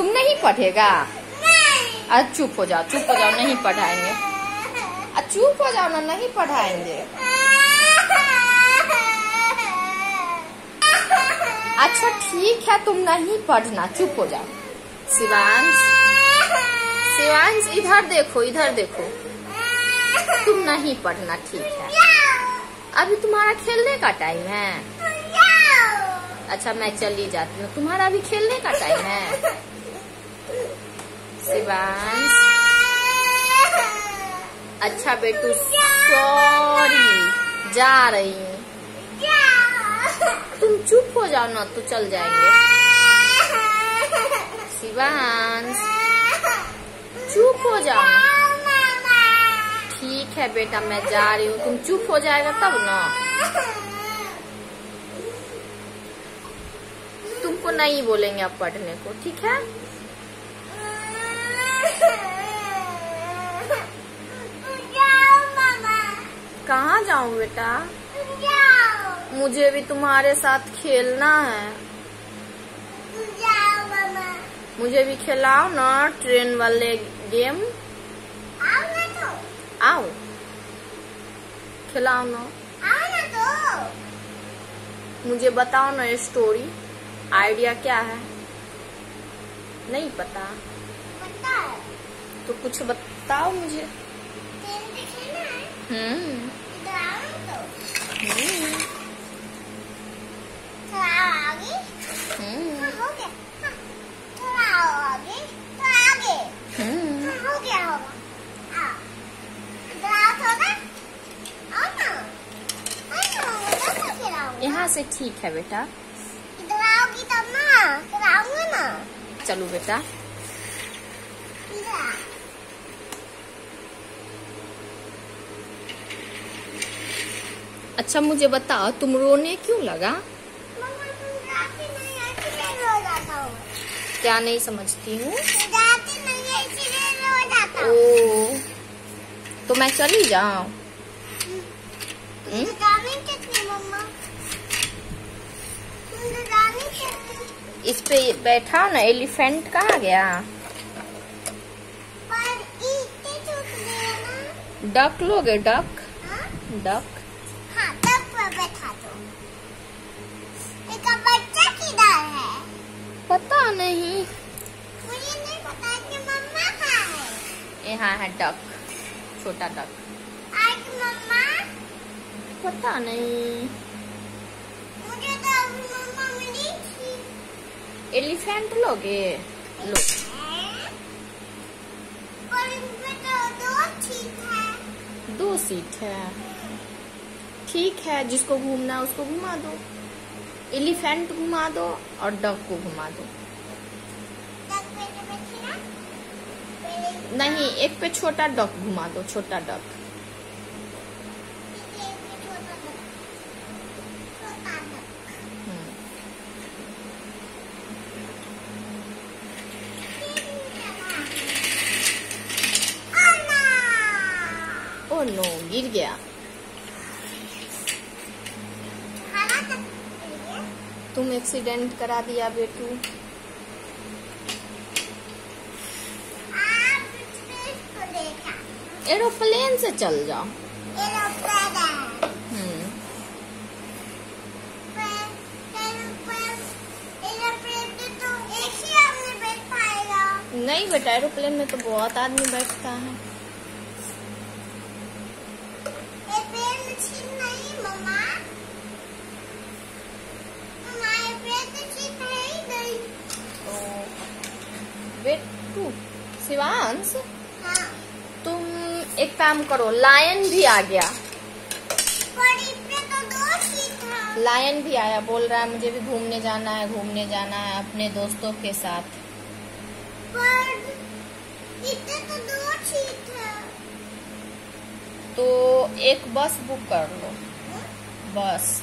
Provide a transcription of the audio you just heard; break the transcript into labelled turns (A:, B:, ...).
A: तुम नहीं पढ़ेगा? अरे चुप हो जाओ चुप हो जाओ नहीं पढ़ाएँगे। अरे चुप हो जाओ ना नहीं पढ़ाएँगे। अच्छा ठीक है तुम नहीं पढ़ना चुप हो जाओ। शिवांश शिवांश इधर देखो इधर देखो। तुम नहीं पढ़ना ठीक है। अभी तुम्हारा खेलने का टाइम है। अच्छा मैं चली जाती हूँ। तुम्हारा अभी खेलने का टाइम है। शिवांश। अच्छा बेटू सॉरी जा रही हूँ। तुम चुप हो जाओ ना तो चल जाएँगे। शिवांश, चुप हो जाओ ठीक है बेटा, मैं जा रही हूँ। तुम चुप हो जाएगा तब ना। तुमको नहीं बोलेंगे अब पढ़ने को, ठीक है? जाऊँ बेटा? मुझे भी तुम्हारे साथ खेलना है। मुझे भी खिलाओ ना ट्रेन वाले गेम। आओ खिलाओ ना। मुझे बताओ ना स्टोरी आइडिया क्या है? नहीं पता। पता तो कुछ बताओ मुझे। हम्म। यहाँ से ठीक है बेटा?
B: इधर आओगी तब ना फिर आऊँगा ना।
A: चलो बेटा। अच्छा मुझे बताओ तुम रोने क्यों लगा?
B: मम्मा तुम जाती नहीं रो जाता
A: क्या नहीं समझती हूँ? ओ तो मैं चली जाऊँ
B: तुम तो जानी कितनी मम्मा तुम तो जानी कितनी
A: इस पे बैठा ना, एलिफेंट कहाँ गया? डक लोगे, डक?
B: हाँ
A: डक।
B: हाँ है
A: पता नहीं।
B: मुझे नहीं पता कि मम्मा है
A: यहाँ है, डक। छोटा डक।
B: आज मम्मा
A: पता नहीं।
B: मुझे
A: एलिफेंट लोगे? लो।
B: तो दो है।
A: सीट है। ठीक है जिसको घूमना है उसको घुमा दो। एलिफेंट घुमा दो और डग को घुमा दो। नहीं एक पे छोटा डक घुमा दो छोटा डक
B: इसलिए इसमें छोटा सा छोटा सा
A: हम्म। ओ नो गिर गया तुम एक्सीडेंट करा दिया बेटू एरोप्लेन से चल जाओ नहीं बेटा एरोप्लेन में तो बहुत आदमी बैठता है तो बेटू शिवांश तुम एक काम करो, लायन भी आ गया। लायन भी आया, बोल रहा है मुझे भी घूमने जाना है, घूमने जाना है अपने दोस्तों के साथ। तो एक बस बुक कर लो। बस।